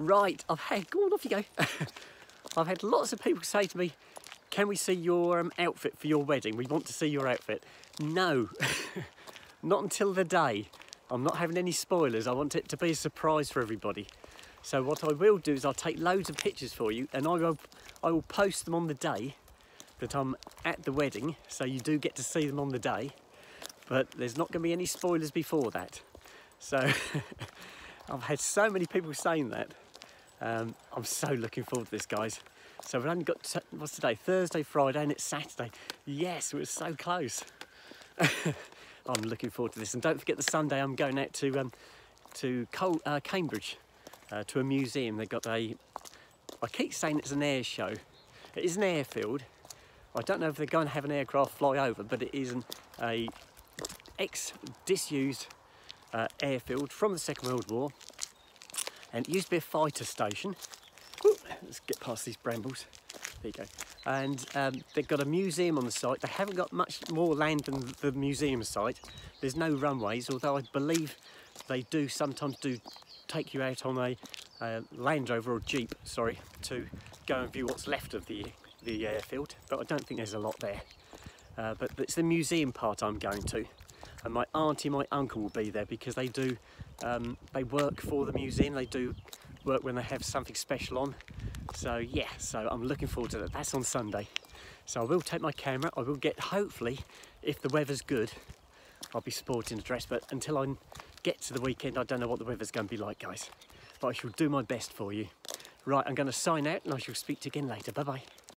Right, I've had, go on, off you go. I've had lots of people say to me, can we see your um, outfit for your wedding? We want to see your outfit. No, not until the day. I'm not having any spoilers. I want it to be a surprise for everybody. So what I will do is I'll take loads of pictures for you and I will, I will post them on the day that I'm at the wedding. So you do get to see them on the day, but there's not going to be any spoilers before that. So I've had so many people saying that. Um, I'm so looking forward to this, guys. So we've only got, what's today? Thursday, Friday, and it's Saturday. Yes, we're so close. I'm looking forward to this. And don't forget the Sunday I'm going out to um, to Col uh, Cambridge uh, to a museum. They've got a, I keep saying it's an air show. It is an airfield. I don't know if they're going to have an aircraft fly over, but it is an a ex-disused uh, airfield from the Second World War. And it used to be a fighter station. Let's get past these brambles. There you go. And um, they've got a museum on the site. They haven't got much more land than the museum site. There's no runways, although I believe they do sometimes do take you out on a, a Land Rover or Jeep, sorry, to go and view what's left of the, the airfield. But I don't think there's a lot there. Uh, but it's the museum part I'm going to. And my auntie, my uncle will be there because they do, um, they work for the museum. They do work when they have something special on. So yeah, so I'm looking forward to that. That's on Sunday. So I will take my camera. I will get, hopefully, if the weather's good, I'll be sporting a dress. But until I get to the weekend, I don't know what the weather's going to be like, guys. But I shall do my best for you. Right, I'm going to sign out and I shall speak to you again later. Bye-bye.